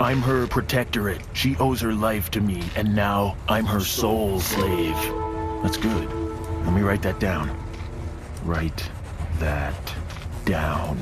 I'm her protectorate. She owes her life to me, and now I'm her soul slave. That's good. Let me write that down. Write that down.